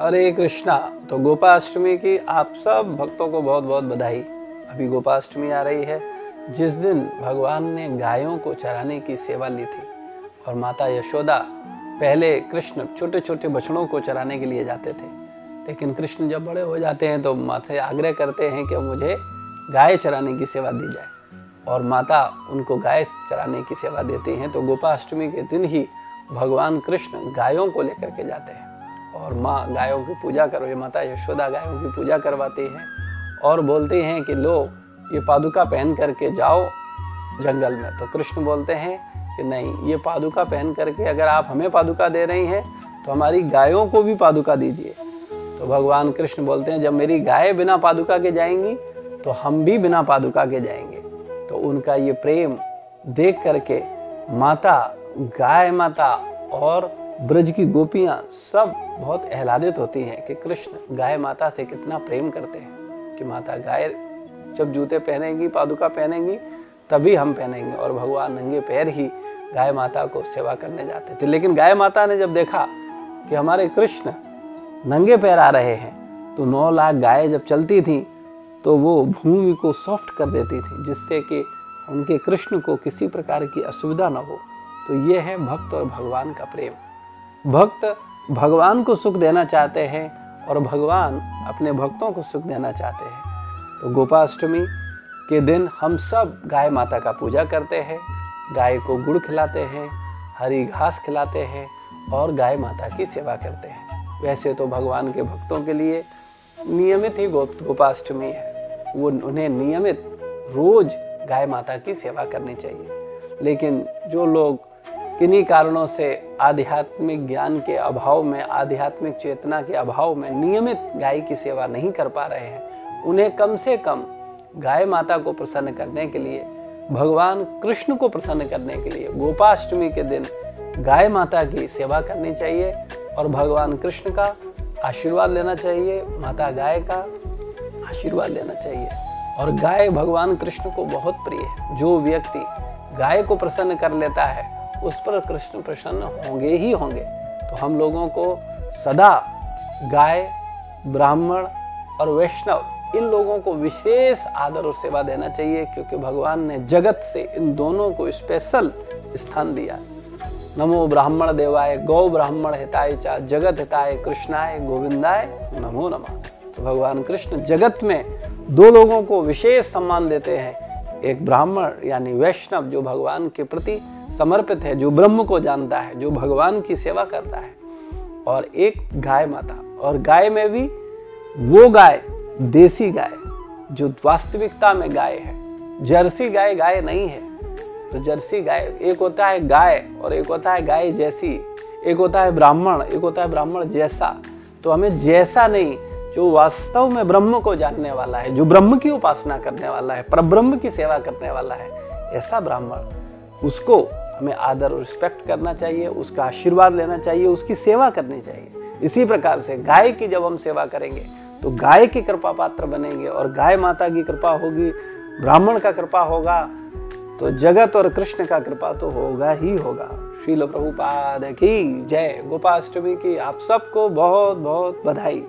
हरे कृष्णा। तो गोपाष्टमी की आप सब भक्तों को बहुत बहुत बधाई। अभी गोपाष्टमी आ रही है। जिस दिन भगवान ने गायों को चराने की सेवा ली थी और माता यशोदा पहले कृष्ण छोटे छोटे बछड़ों को चराने के लिए जाते थे। लेकिन कृष्ण जब बड़े हो जाते हैं तो माथे आग्रह करते हैं कि मुझे गाय चराने की सेवा दी जाए और माता उनको गाय चराने की सेवा देती हैं। तो गोपाष्टमी के दिन ही भगवान कृष्ण गायों को लेकर के जाते हैं। और माँ गायों की पूजा करो, ये माता यशोदा गायों की पूजा करवाती हैं और बोलते हैं कि लो, ये पादुका पहन करके जाओ जंगल में। तो कृष्ण बोलते हैं कि नहीं, ये पादुका पहन करके अगर आप हमें पादुका दे रही हैं तो हमारी गायों को भी पादुका दीजिए। तो भगवान कृष्ण बोलते हैं, जब मेरी गाय बिना पादुका के जाएँगी तो हम भी बिना पादुका के जाएँगे। तो उनका ये प्रेम देख करके माता, गाय माता और ब्रज की गोपियाँ सब बहुत आह्लादित होती हैं कि कृष्ण गाय माता से कितना प्रेम करते हैं। कि माता गाय जब जूते पहनेंगी, पादुका पहनेंगी, तभी हम पहनेंगे और भगवान नंगे पैर ही गाय माता को सेवा करने जाते थे। लेकिन गाय माता ने जब देखा कि हमारे कृष्ण नंगे पैर आ रहे हैं तो नौ लाख गाय जब चलती थी तो वो भूमि को सॉफ्ट कर देती थी, जिससे कि उनके कृष्ण को किसी प्रकार की असुविधा न हो। तो ये है भक्त और भगवान का प्रेम। भक्त भगवान को सुख देना चाहते हैं और भगवान अपने भक्तों को सुख देना चाहते हैं। तो गोपाष्टमी के दिन हम सब गाय माता का पूजा करते हैं, गाय को गुड़ खिलाते हैं, हरी घास खिलाते हैं और गाय माता की सेवा करते हैं। वैसे तो भगवान के भक्तों के लिए नियमित ही गो गोपाष्टमी है। वो उन्हें नियमित रोज गाय माता की सेवा करनी चाहिए। लेकिन जो लोग किन्हीं कारणों से आध्यात्मिक ज्ञान के अभाव में, आध्यात्मिक चेतना के अभाव में नियमित गाय की सेवा नहीं कर पा रहे हैं, उन्हें कम से कम गाय माता को प्रसन्न करने के लिए, भगवान कृष्ण को प्रसन्न करने के लिए गोपाष्टमी के दिन गाय माता की सेवा करनी चाहिए और भगवान कृष्ण का आशीर्वाद लेना चाहिए, माता गाय का आशीर्वाद लेना चाहिए। और गाय भगवान कृष्ण को बहुत प्रिय है। जो व्यक्ति गाय को प्रसन्न कर लेता है उस पर कृष्ण प्रसन्न होंगे ही होंगे। तो हम लोगों को सदा गाय, ब्राह्मण और वैष्णव, इन लोगों को विशेष आदर और सेवा देना चाहिए, क्योंकि भगवान ने जगत से इन दोनों को स्पेशल स्थान दिया। नमो ब्राह्मण देवाय, गौ ब्राह्मण हिताय, चा जगत हिताय, कृष्णाय, गोविंदाय, नमो नमः। तो भगवान कृष्ण जगत में दो लोगों को विशेष सम्मान देते हैं। एक ब्राह्मण, यानी वैष्णव, जो भगवान के प्रति समर्पित है, जो ब्रह्म को जानता है, जो भगवान की सेवा करता है। और एक गाय माता, और गाय में भी वो गाय, देसी गाय, जो वास्तविकता में गाय है। जर्सी गाय गाय नहीं है। तो जर्सी गाय, एक होता है गाय, और एक होता है गाय जैसी। एक होता है ब्राह्मण, एक होता है ब्राह्मण जैसा। तो हमें जैसा नहीं, जो वास्तव में ब्रह्म को जानने वाला है, जो ब्रह्म की उपासना करने वाला है पर ब्रह्म की सेवा करने वाला है, ऐसा ब्राह्मण। उसको हमें आदर और रिस्पेक्ट करना चाहिए, उसका आशीर्वाद लेना चाहिए, उसकी सेवा करनी चाहिए। इसी प्रकार से गाय की जब हम सेवा करेंगे तो गाय की कृपा पात्र बनेंगे और गाय माता की कृपा होगी, ब्राह्मण का कृपा होगा तो जगत और कृष्ण का कृपा तो होगा ही होगा। श्रील प्रभुपाद की जय। गोपाष्टमी की आप सबको बहुत बहुत बधाई।